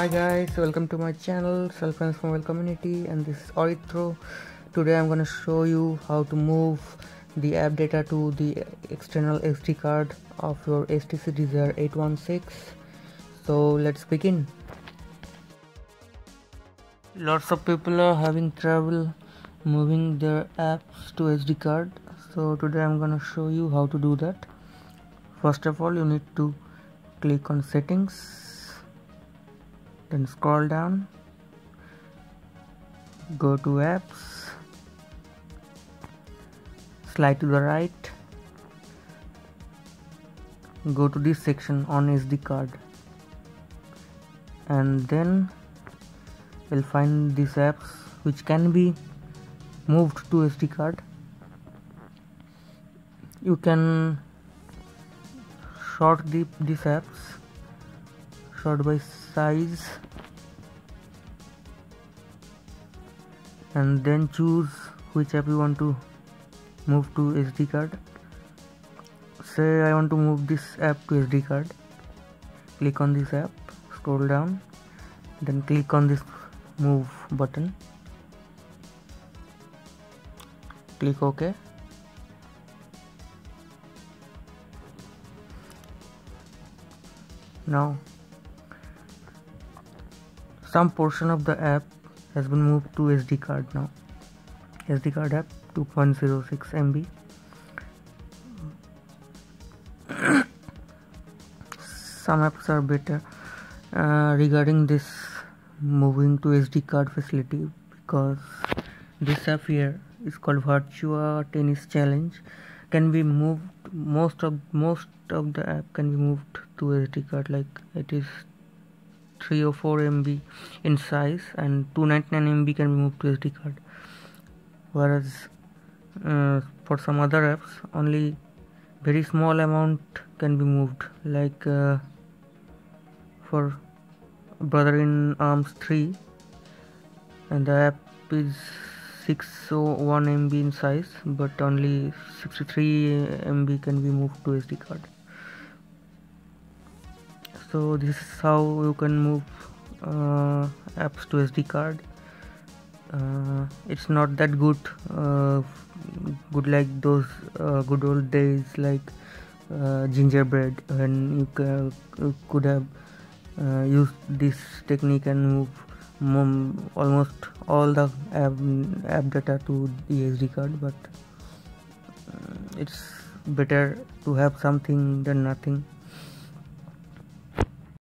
Hi guys, welcome to my channel Self Mobile Community and this is Orithro. Today I'm gonna show you how to move the app data to the external SD card of your HTC Desire 816. So let's begin. Lots of people are having trouble moving their apps to SD card. So today I'm gonna show you how to do that. First of all, you need to click on settings then scroll down. Go to apps. Slide to the right. Go to this section on SD card. And then we'll find these apps which can be moved to SD card. You can sort the, these apps sort by size. And then choose which app you want to move to SD card. Say I want to move this app to SD card. Click on this app scroll down then click on this move button. Click OK. Now some portion of the app has been moved to SD card now. SD card app 2.06 MB some apps are better uh, regarding this moving to SD card facility because this app here is called Virtua Tennis Challenge. Can be moved most of most of the app can be moved to SD card like it is 3 or 4 MB in size and 299 MB can be moved to SD card. Whereas uh, for some other apps only very small amount can be moved. Like uh, for brother in arms 3 and the app is 601 MB in size but only 63 MB can be moved to SD card so this is how you can move uh, apps to SD card. Uh, it's not that good uh, good like those uh, good old days like uh, gingerbread when you, you could have uh, used this technique and move almost all the app, app data to the SD card but it's better to have something than nothing